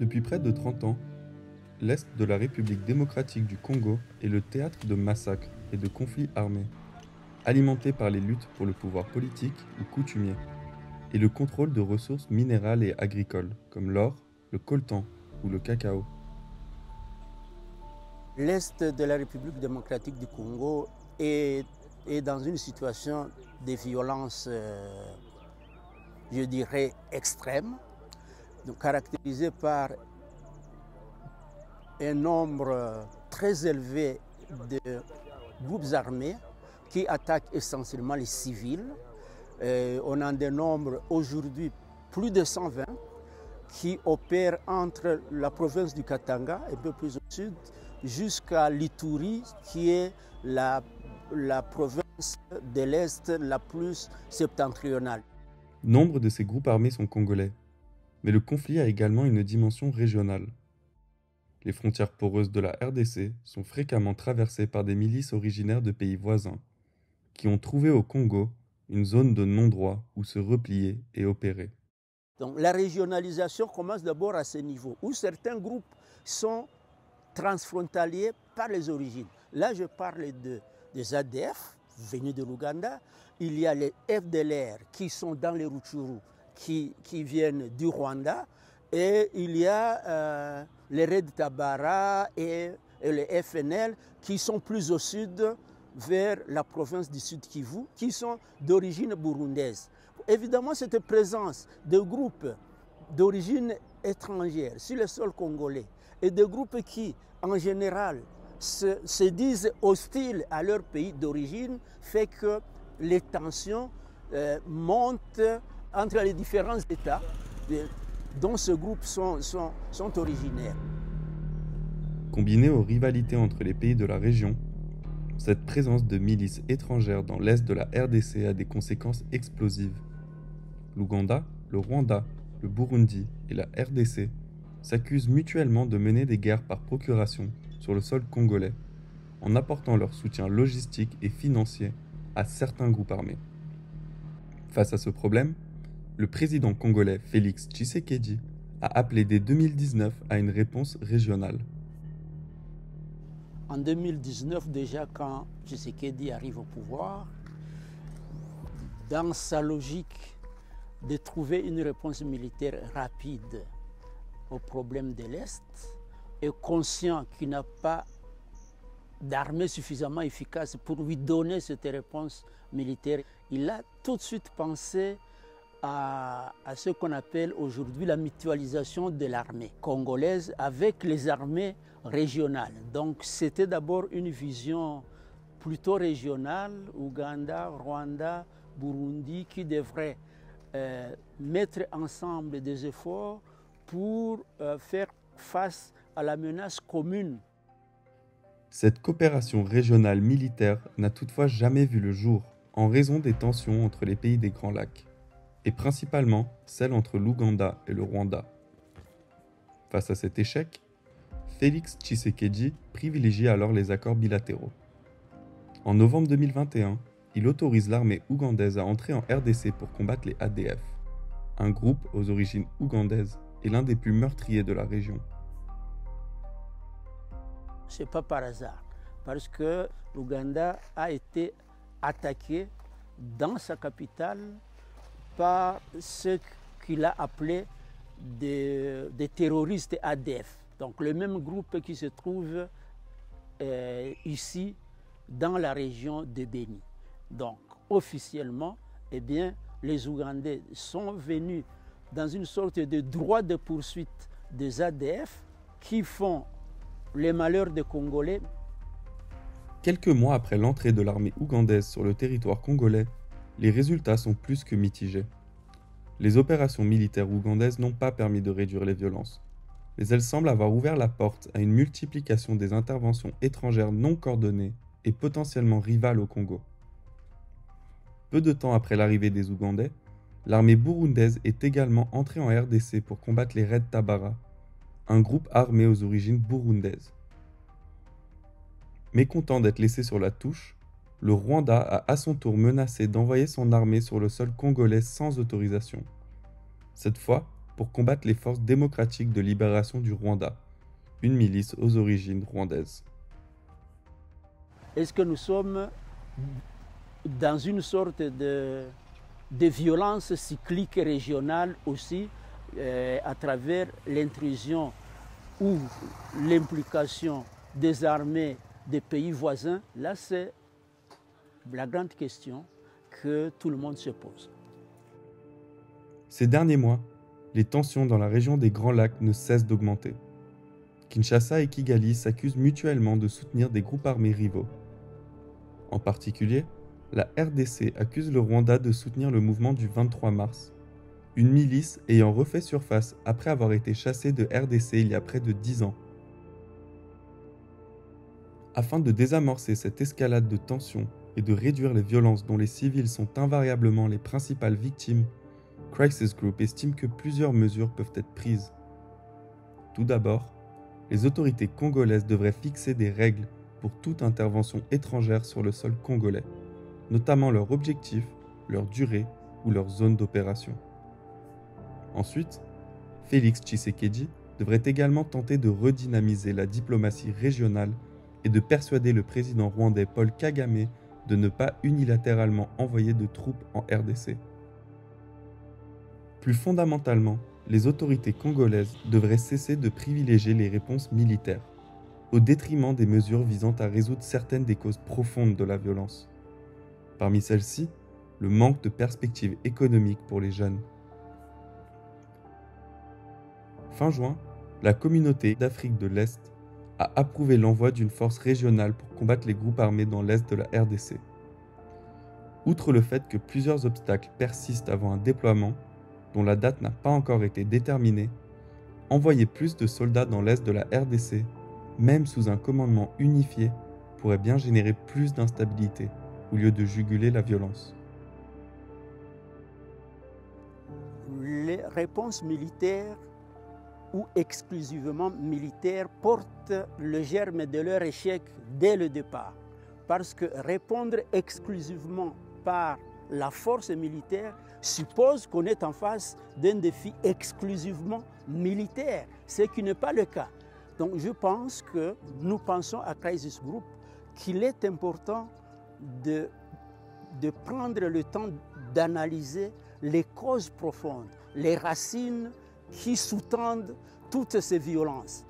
Depuis près de 30 ans, l'Est de la République démocratique du Congo est le théâtre de massacres et de conflits armés, alimentés par les luttes pour le pouvoir politique ou coutumier, et le contrôle de ressources minérales et agricoles, comme l'or, le coltan ou le cacao. L'Est de la République démocratique du Congo est, dans une situation de violence, euh, je dirais, extrême, donc caractérisée par un nombre très élevé de groupes armés qui attaquent essentiellement les civils. Euh, on a des nombres aujourd'hui plus de 120 qui opèrent entre la province du Katanga, un peu plus au sud, jusqu'à l'Ituri, qui est la province de l'Est la plus septentrionale. Nombre de ces groupes armés sont congolais, mais le conflit a également une dimension régionale. Les frontières poreuses de la RDC sont fréquemment traversées par des milices originaires de pays voisins, qui ont trouvé au Congo une zone de non-droit où se replier et opérer. Donc la régionalisation commence d'abord à ce niveau, où certains groupes sont transfrontaliers par les origines. Là, je parle de, des ADF venus de l'Ouganda. Il y a les FDLR qui sont dans les Rutshuru, qui, viennent du Rwanda. Et il y a euh, les Red Tabara et, et, les FNL qui sont plus au sud, vers la province du Sud Kivu, qui sont d'origine burundaise. Évidemment, cette présence de groupes d'origine étrangère sur le sol congolais et de groupes qui, en général, se, se disent hostiles à leur pays d'origine fait que les tensions euh, montent entre les différents États dont ce groupe sont, sont, sont originaires. Combiné aux rivalités entre les pays de la région, cette présence de milices étrangères dans l'est de la RDC a des conséquences explosives. L'Ouganda, le Rwanda, le Burundi et la RDC s'accusent mutuellement de mener des guerres par procuration sur le sol congolais, en apportant leur soutien logistique et financier à certains groupes armés. Face à ce problème, le président congolais Félix Tshisekedi a appelé dès 2019 à une réponse régionale. En 2019, déjà, quand Tshisekedi arrive au pouvoir, dans sa logique de trouver une réponse militaire rapide au problème de l'Est, et conscient qu'il n'a pas d'armée suffisamment efficace pour lui donner cette réponse militaire, il a tout de suite pensé à, ce qu'on appelle aujourd'hui la mutualisation de l'armée congolaise avec les armées régionales. Donc c'était d'abord une vision plutôt régionale, Ouganda, Rwanda, Burundi, qui devrait euh, mettre ensemble des efforts pour euh, faire face à la menace commune. Cette coopération régionale militaire n'a toutefois jamais vu le jour en raison des tensions entre les pays des Grands Lacs, et principalement celle entre l'Ouganda et le Rwanda. Face à cet échec, Félix Tshisekedi privilégie alors les accords bilatéraux. En novembre 2021, il autorise l'armée ougandaise à entrer en RDC pour combattre les ADF, un groupe aux origines ougandaises et l'un des plus meurtriers de la région. Ce n'est pas par hasard, parce que l'Ouganda a été attaqué dans sa capitale par ce qu'il a appelé des, terroristes ADF. Donc le même groupe qui se trouve euh, ici dans la région de Béni. Donc officiellement, eh bien, les Ougandais sont venus dans une sorte de droit de poursuite des ADF qui font les malheurs des Congolais. Quelques mois après l'entrée de l'armée ougandaise sur le territoire congolais, les résultats sont plus que mitigés. Les opérations militaires ougandaises n'ont pas permis de réduire les violences, mais elles semblent avoir ouvert la porte à une multiplication des interventions étrangères non coordonnées et potentiellement rivales au Congo. Peu de temps après l'arrivée des Ougandais, l'armée burundaise est également entrée en RDC pour combattre les Red Tabara, un groupe armé aux origines burundaises. Mécontent d'être laissé sur la touche, le Rwanda a à son tour menacé d'envoyer son armée sur le sol congolais sans autorisation. Cette fois, pour combattre les forces démocratiques de libération du Rwanda, une milice aux origines rwandaises. Est-ce que nous sommes dans une sorte de, violence cyclique régionale aussi euh, à travers l'intrusion ou l'implication des armées des pays voisins? La grande question que tout le monde se pose. Ces derniers mois, les tensions dans la région des Grands Lacs ne cessent d'augmenter. Kinshasa et Kigali s'accusent mutuellement de soutenir des groupes armés rivaux. En particulier, la RDC accuse le Rwanda de soutenir le mouvement du 23 mars, une milice ayant refait surface après avoir été chassée de RDC il y a près de 10 ans. Afin de désamorcer cette escalade de tensions et de réduire les violences dont les civils sont invariablement les principales victimes, Crisis Group estime que plusieurs mesures peuvent être prises. Tout d'abord, les autorités congolaises devraient fixer des règles pour toute intervention étrangère sur le sol congolais, notamment leur objectif, leur durée ou leur zone d'opération. Ensuite, Félix Tshisekedi devrait également tenter de redynamiser la diplomatie régionale et de persuader le président rwandais Paul Kagame de ne pas unilatéralement envoyer de troupes en RDC. Plus fondamentalement, les autorités congolaises devraient cesser de privilégier les réponses militaires, au détriment des mesures visant à résoudre certaines des causes profondes de la violence. Parmi celles-ci, le manque de perspectives économiques pour les jeunes. Fin juin, la communauté d'Afrique de l'Est a approuvé l'envoi d'une force régionale pour combattre les groupes armés dans l'est de la RDC. Outre le fait que plusieurs obstacles persistent avant un déploiement, dont la date n'a pas encore été déterminée, envoyer plus de soldats dans l'est de la RDC, même sous un commandement unifié, pourrait bien générer plus d'instabilité au lieu de juguler la violence. Les réponses militaires ou exclusivement militaires portent le germe de leur échec dès le départ. Parce que répondre exclusivement par la force militaire suppose qu'on est en face d'un défi exclusivement militaire, ce qui n'est pas le cas. Donc je pense que nous pensons à Crisis Group qu'il est important de, de prendre le temps d'analyser les causes profondes, les racines qui sous-tendent toutes ces violences.